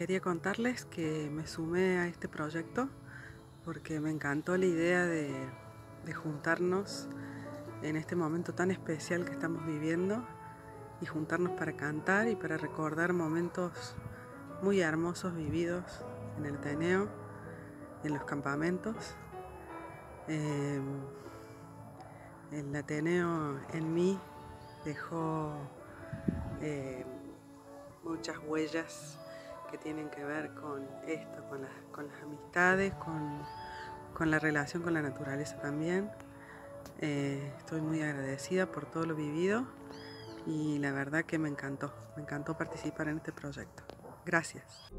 quería contarles que me sumé a este proyecto porque me encantó la idea de, juntarnos en este momento tan especial que estamos viviendo y juntarnos para cantar y para recordar momentos muy hermosos vividos en el Ateneo, en los campamentos. Eh, el Ateneo en mí dejó eh, muchas huellas que tienen que ver con esto, con, las amistades, con, la relación con la naturaleza también. Eh, estoy muy agradecida por todo lo vivido y la verdad que me encantó, me encantó participar en este proyecto. Gracias.